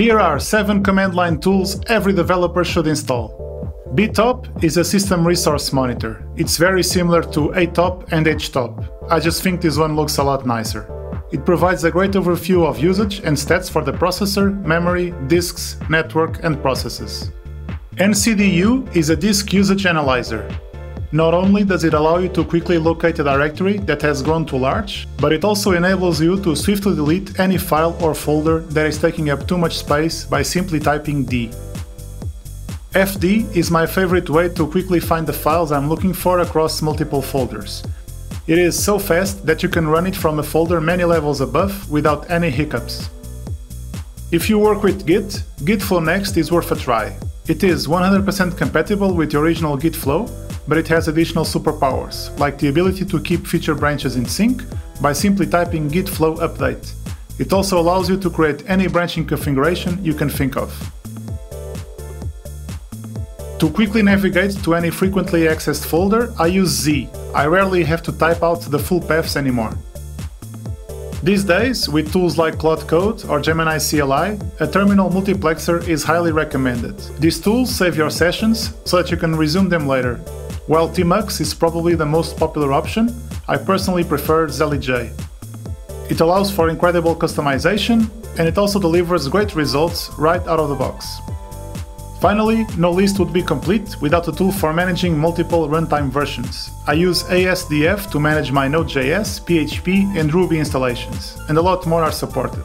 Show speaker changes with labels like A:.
A: Here are 7 command line tools every developer should install. BTOP is a system resource monitor. It's very similar to ATOP and HTOP. I just think this one looks a lot nicer. It provides a great overview of usage and stats for the processor, memory, disks, network, and processes. NCDU is a disk usage analyzer. Not only does it allow you to quickly locate a directory that has grown too large, but it also enables you to swiftly delete any file or folder that is taking up too much space by simply typing D. FD is my favorite way to quickly find the files I'm looking for across multiple folders. It is so fast that you can run it from a folder many levels above without any hiccups. If you work with Git, Git Flow Next is worth a try. It is 100% compatible with the original Git flow, but it has additional superpowers, like the ability to keep feature branches in sync by simply typing git flow update. It also allows you to create any branching configuration you can think of. To quickly navigate to any frequently accessed folder, I use Z. I rarely have to type out the full paths anymore. These days, with tools like Claude Code or Gemini CLI, a terminal multiplexer is highly recommended. These tools save your sessions so that you can resume them later. While Tmux is probably the most popular option, I personally prefer Zellij. It allows for incredible customization and it also delivers great results right out of the box. Finally, no list would be complete without a tool for managing multiple runtime versions. I use ASDF to manage my Node.js, PHP, and Ruby installations, and a lot more are supported.